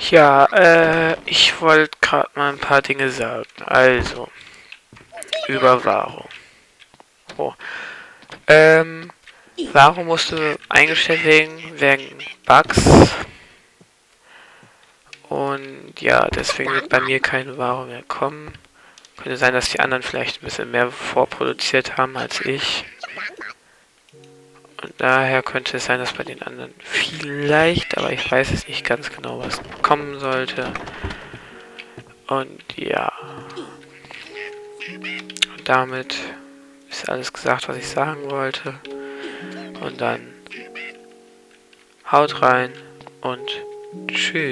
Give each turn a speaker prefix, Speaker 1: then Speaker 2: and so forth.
Speaker 1: Ja, äh, ich wollte gerade mal ein paar Dinge sagen. Also, Überwachung. Oh. Ähm, warum musste eingestellt werden wegen Bugs? Und ja, deswegen wird bei mir keine Ware mehr kommen. Könnte sein, dass die anderen vielleicht ein bisschen mehr vorproduziert haben als ich. Daher könnte es sein, dass bei den anderen vielleicht, aber ich weiß es nicht ganz genau, was kommen sollte. Und ja. Und damit ist alles gesagt, was ich sagen wollte. Und dann haut rein und tschüss.